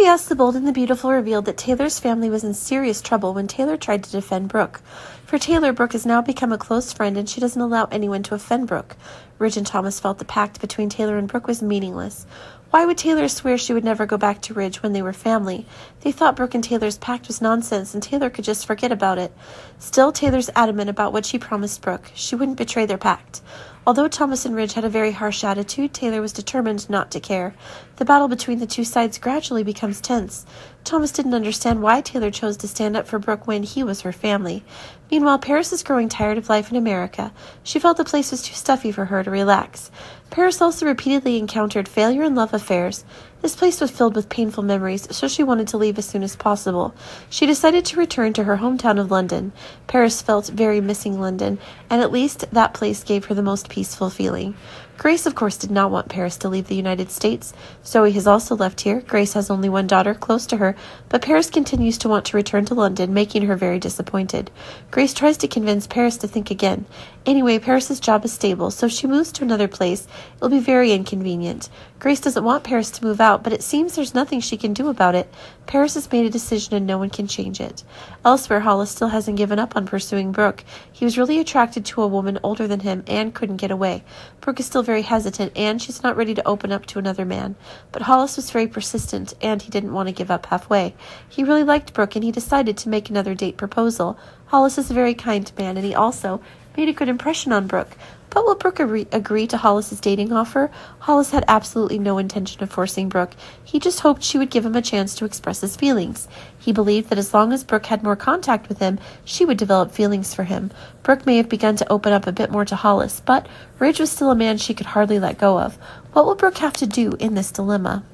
CBS The Bold and the Beautiful revealed that Taylor's family was in serious trouble when Taylor tried to defend Brooke. For Taylor, Brooke has now become a close friend and she doesn't allow anyone to offend Brooke. Ridge and Thomas felt the pact between Taylor and Brooke was meaningless. Why would Taylor swear she would never go back to Ridge when they were family? They thought Brooke and Taylor's pact was nonsense and Taylor could just forget about it. Still, Taylor's adamant about what she promised Brooke. She wouldn't betray their pact. Although Thomas and Ridge had a very harsh attitude, Taylor was determined not to care. The battle between the two sides gradually becomes tense. Thomas didn't understand why Taylor chose to stand up for Brooke when he was her family. Meanwhile, Paris is growing tired of life in America. She felt the place was too stuffy for her to relax. Paris also repeatedly encountered failure in love affairs. This place was filled with painful memories, so she wanted to leave as soon as possible. She decided to return to her hometown of London. Paris felt very missing London, and at least that place gave her the most peaceful feeling. Grace, of course, did not want Paris to leave the United States. Zoe has also left here. Grace has only one daughter close to her, but Paris continues to want to return to London, making her very disappointed. Grace tries to convince Paris to think again. Anyway, Paris's job is stable, so if she moves to another place, it'll be very inconvenient. Grace doesn't want Paris to move out, but it seems there's nothing she can do about it. Paris has made a decision and no one can change it. Elsewhere, Hollis still hasn't given up on pursuing Brooke. He was really attracted to a woman older than him and couldn't get away. Brooke is still very hesitant and she's not ready to open up to another man. But Hollis was very persistent and he didn't want to give up halfway. He really liked Brooke and he decided to make another date proposal. Hollis is a very kind man and he also made a good impression on Brooke. But will Brooke agree to Hollis's dating offer? Hollis had absolutely no intention of forcing Brooke. He just hoped she would give him a chance to express his feelings. He believed that as long as Brooke had more contact with him, she would develop feelings for him. Brooke may have begun to open up a bit more to Hollis, but Ridge was still a man she could hardly let go of. What will Brooke have to do in this dilemma?